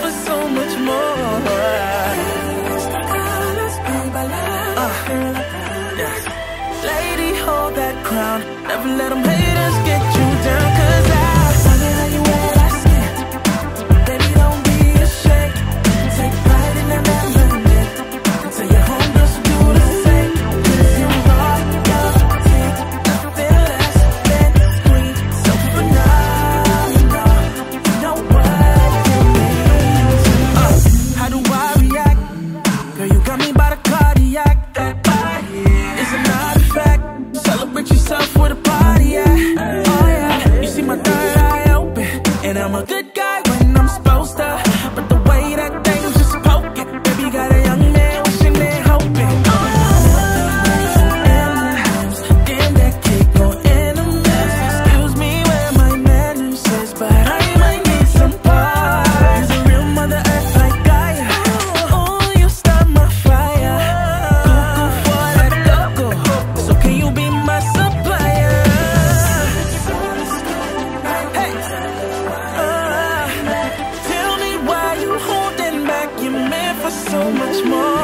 for so much more. Uh, yeah. Lady, hold that crown. Never let them hate us. Got me by the cardiac. That body is an fact? Celebrate yourself with a party. Yeah. Oh, yeah. You see my third eye open, and I'm a good guy. so much more.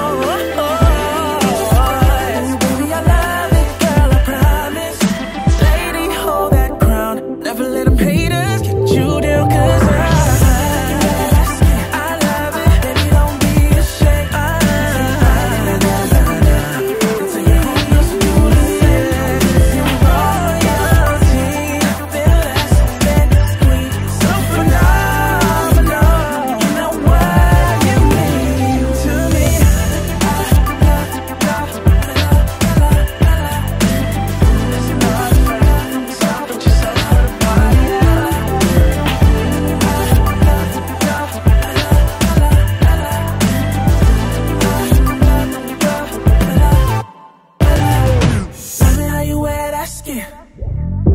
Yeah.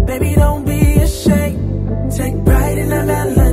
Baby, don't be ashamed. Take pride in la la.